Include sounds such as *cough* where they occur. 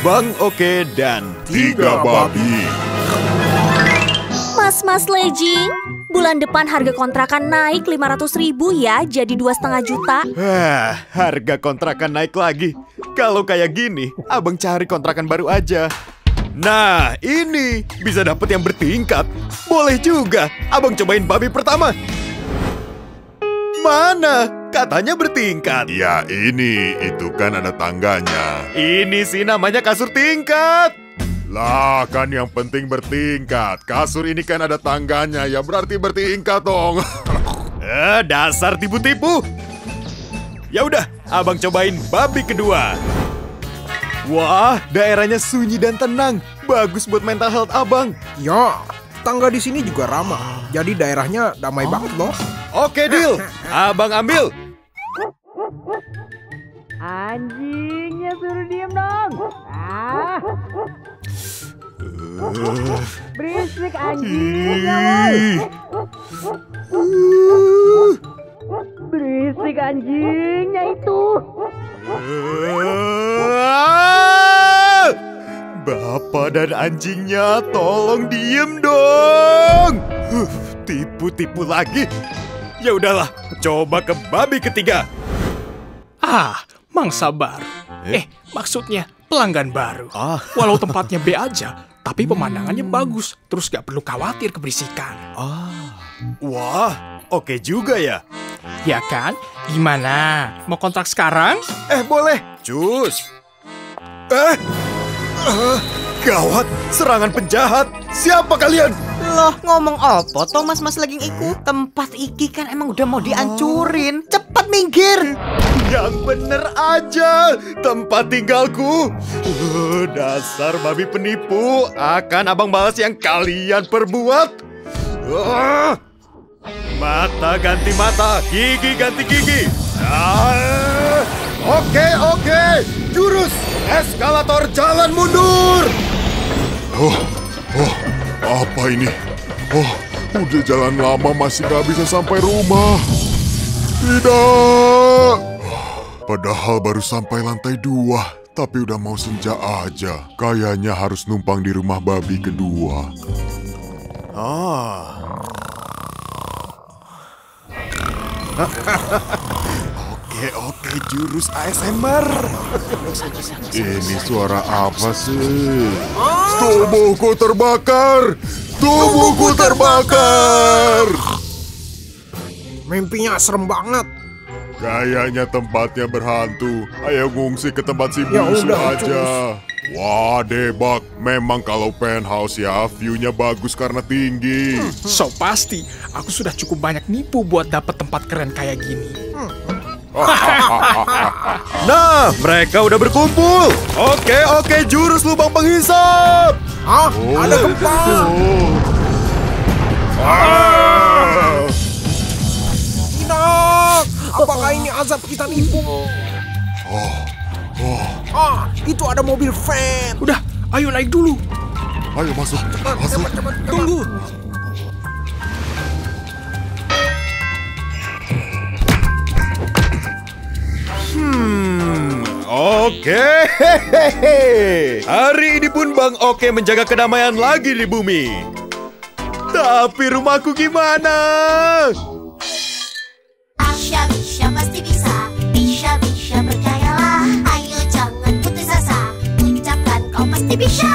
Bang Oke dan Tiga babi. Mas-mas Lejing, bulan depan harga kontrakan naik 500 ribu ya jadi dua setengah juta. Hah, harga kontrakan naik lagi. Kalau kayak gini, abang cari kontrakan baru aja. Nah, ini bisa dapat yang bertingkat. Boleh juga. Abang cobain babi pertama. Mana? Katanya bertingkat. Ya ini, itu kan ada tangganya. Ini sih namanya kasur tingkat. Lah kan yang penting bertingkat. Kasur ini kan ada tangganya, ya berarti bertingkat dong. *laughs* Eh, dasar tipu-tipu. Ya udah, abang cobain babi kedua. Wah, daerahnya sunyi dan tenang. Bagus buat mental health abang. Ya, tangga di sini juga ramah. Jadi daerahnya damai banget loh. Oke, *laughs* deal. Abang ambil. Anjingnya suruh diem dong. Ah. Berisik anjingnya woi. Berisik anjingnya itu. Ah! Bapak dan anjingnya, tolong diem dong. Huh, Tipu-tipu lagi. Ya udahlah, coba ke babi ketiga. Ah, mangsa baru. Eh? Eh, maksudnya pelanggan baru. Ah. Walau tempatnya B aja, tapi pemandangannya bagus. Terus gak perlu khawatir keberisikan. Wah, oke juga ya. Ya kan? Gimana? Mau kontrak sekarang? Eh, boleh. Cus. Eh, gawat, serangan penjahat. Siapa kalian? Loh ngomong apa toh mas lagi iku Tempat iki kan emang udah mau dihancurin Cepat minggir Yang bener aja, tempat tinggalku. Uh, dasar babi penipu, akan abang balas yang kalian perbuat. Uh, mata ganti mata, gigi ganti gigi. Ah, Oke, oke, jurus eskalator jalan mundur. Oh, oh, apa ini? Oh, udah jalan lama masih gak bisa sampai rumah. Tidak. Padahal baru sampai lantai dua, tapi udah mau senja aja. Kayaknya harus numpang di rumah babi kedua. Ah. *laughs* Oke, oke, jurus ASMR. Ini suara apa sih? Tubuhku terbakar! Tubuhku terbakar! Mimpinya serem banget. Kayaknya tempatnya berhantu. Ayo ngungsi ke tempat si Ya musuh udah, aja. Wah, debak. Memang kalau penthouse ya, view-nya bagus karena tinggi. So pasti, aku sudah cukup banyak nipu buat dapat tempat keren kayak gini. *laughs* Nah, mereka udah berkumpul. Oke, oke, jurus lubang penghisap. Hah? Ada gempa. Ah! Tidak. Apakah ini azab kita nipu? Ah, itu ada mobil van. Udah, ayo naik dulu. Ayo masuk, masuk. Tunggu. Oke. Hari ini pun Bang Oke menjaga kedamaian lagi di bumi. Tapi rumahku gimana? Bisa bisa pasti bisa Bisa bisa percayalah Ayo jangan putus asa Ucapkan kau pasti bisa